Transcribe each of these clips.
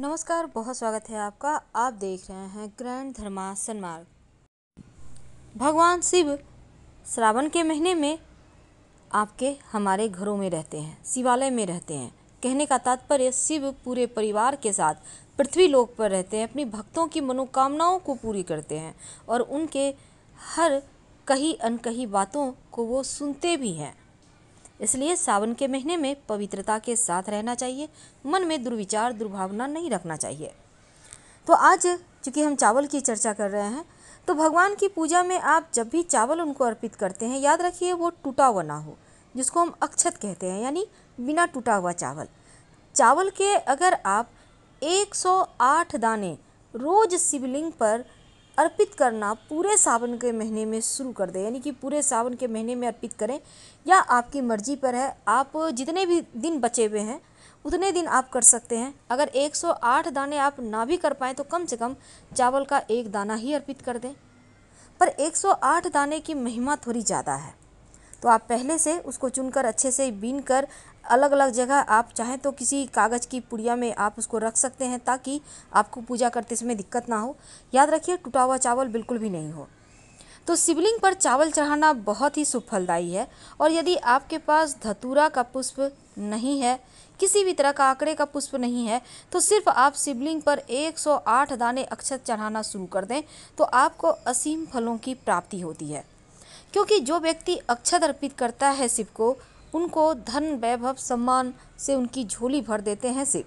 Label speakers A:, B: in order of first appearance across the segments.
A: नमस्कार, बहुत स्वागत है आपका। आप देख रहे हैं ग्रैंड धर्मासन मार्ग। भगवान शिव श्रावण के महीने में आपके हमारे घरों में रहते हैं, शिवालय में रहते हैं। कहने का तात्पर्य, शिव पूरे परिवार के साथ पृथ्वी लोक पर रहते हैं, अपनी भक्तों की मनोकामनाओं को पूरी करते हैं और उनके हर कही अनकही बातों को वो सुनते भी हैं। इसलिए सावन के महीने में पवित्रता के साथ रहना चाहिए, मन में दुर्विचार, दुर्भावना नहीं रखना चाहिए। तो आज चूँकि हम चावल की चर्चा कर रहे हैं तो भगवान की पूजा में आप जब भी चावल उनको अर्पित करते हैं, याद रखिए वो टूटा हुआ ना हो, जिसको हम अक्षत कहते हैं, यानी बिना टूटा हुआ चावल। चावल के अगर आप 108 दाने रोज शिवलिंग पर अर्पित करना पूरे सावन के महीने में शुरू कर दें। यानी कि पूरे सावन के महीने में अर्पित करें या आपकी मर्ज़ी पर है। आप जितने भी दिन बचे हुए हैं, उतने दिन आप कर सकते हैं। अगर 108 दाने आप ना भी कर पाएँ तो कम से कम चावल का एक दाना ही अर्पित कर दें। पर 108 दाने की महिमा थोड़ी ज़्यादा है। तो आप पहले से उसको चुनकर अच्छे से बीन कर अलग अलग जगह आप चाहें तो किसी कागज़ की पुड़िया में आप उसको रख सकते हैं ताकि आपको पूजा करते समय दिक्कत ना हो। याद रखिए, टूटा हुआ चावल बिल्कुल भी नहीं हो। तो शिवलिंग पर चावल चढ़ाना बहुत ही सुफलदायी है और यदि आपके पास धतूरा का पुष्प नहीं है, किसी भी तरह का आंकड़े का पुष्प नहीं है तो सिर्फ़ आप शिवलिंग पर 108 दाने अक्षत चढ़ाना शुरू कर दें तो आपको असीम फलों की प्राप्ति होती है। क्योंकि जो व्यक्ति अक्षत अर्पित करता है शिव को, उनको धन, वैभव, सम्मान से उनकी झोली भर देते हैं शिव।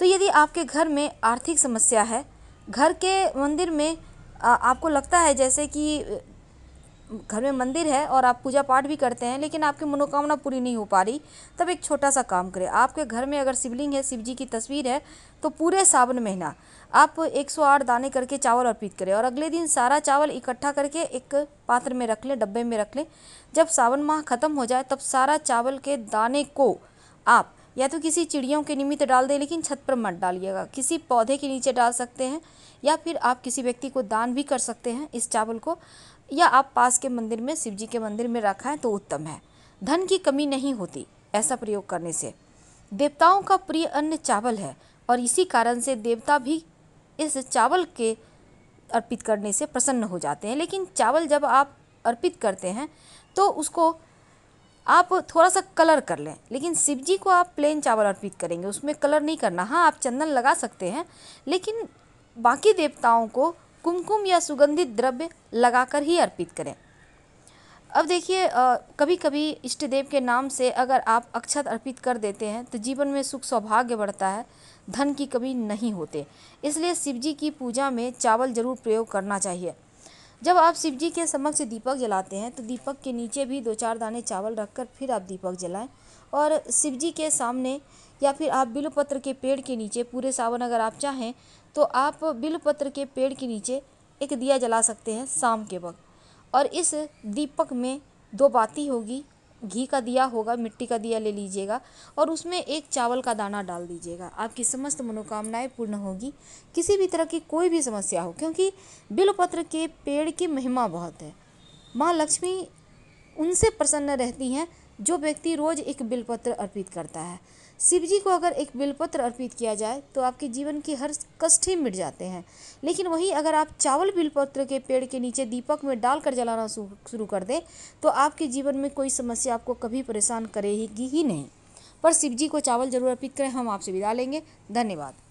A: तो यदि आपके घर में आर्थिक समस्या है, घर के मंदिर में आपको लगता है जैसे कि घर में मंदिर है और आप पूजा पाठ भी करते हैं, लेकिन आपकी मनोकामना पूरी नहीं हो पा रही, तब एक छोटा सा काम करें। आपके घर में अगर शिवलिंग है शिव जी की तस्वीर है तो पूरे सावन महीना आप 108 दाने करके चावल अर्पित करें और अगले दिन सारा चावल इकट्ठा करके एक पात्र में रख लें, डब्बे में रख लें। जब सावन माह ख़त्म हो जाए, तब सारा चावल के दाने को आप या तो किसी चिड़ियों के निमित्त डाल दें, लेकिन छत पर मत डालिएगा। किसी पौधे के नीचे डाल सकते हैं या फिर आप किसी व्यक्ति को दान भी कर सकते हैं इस चावल को। या आप पास के मंदिर में शिव जी के मंदिर में रखाएँ तो उत्तम है। धन की कमी नहीं होती, ऐसा प्रयोग करने से। देवताओं का प्रिय अन्न चावल है और इसी कारण से देवता भी इस चावल के अर्पित करने से प्रसन्न हो जाते हैं। लेकिन चावल जब आप अर्पित करते हैं तो उसको आप थोड़ा सा कलर कर लें। लेकिन शिव जी को आप प्लेन चावल अर्पित करेंगे, उसमें कलर नहीं करना। हाँ आप चंदन लगा सकते हैं, लेकिन बाकी देवताओं को कुमकुम या सुगंधित द्रव्य लगाकर ही अर्पित करें। अब देखिए कभी कभी इष्ट देव के नाम से अगर आप अक्षत अर्पित कर देते हैं तो जीवन में सुख सौभाग्य बढ़ता है, धन की कमी नहीं होते। इसलिए शिव जी की पूजा में चावल ज़रूर प्रयोग करना चाहिए। जब आप शिव जी के समक्ष दीपक जलाते हैं तो दीपक के नीचे भी दो चार दाने चावल रखकर फिर आप दीपक जलाएँ और शिव जी के सामने या फिर आप बिलपत्र के पेड़ के नीचे, पूरे सावन अगर आप चाहें तो आप बिलपत्र के पेड़ के नीचे एक दिया जला सकते हैं शाम के वक्त। और इस दीपक में दो बाती होगी, घी का दिया होगा, मिट्टी का दिया ले लीजिएगा और उसमें एक चावल का दाना डाल दीजिएगा। आपकी समस्त मनोकामनाएँ पूर्ण होगी। किसी भी तरह की कोई भी समस्या हो, क्योंकि बिलपत्र के पेड़ की महिमा बहुत है। माँ लक्ष्मी उनसे प्रसन्न रहती हैं, जो व्यक्ति रोज़ एक बिलपत्र अर्पित करता है। शिव जी को अगर एक बिलपत्र अर्पित किया जाए तो आपके जीवन के हर कष्ट ही मिट जाते हैं। लेकिन वहीं अगर आप चावल बिलपत्र के पेड़ के नीचे दीपक में डालकर जलाना शुरू कर दें तो आपके जीवन में कोई समस्या आपको कभी परेशान करेगी ही नहीं। पर शिव जी को चावल ज़रूर अर्पित करें, हम आपसे विदा लेंगे। धन्यवाद।